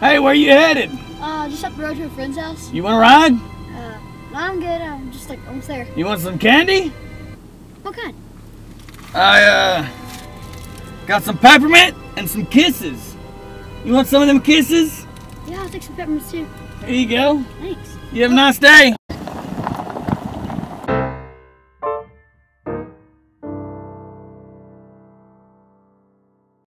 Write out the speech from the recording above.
Hey, where are you headed? Uh, just up the road to a friend's house. You want to ride? Uh, no, I'm good. I'm just like almost there. You want some candy? What kind? I, uh, got some peppermint and some kisses. You want some of them kisses? Yeah, I'll take some peppermint too. Here you go. Thanks. You have a nice day.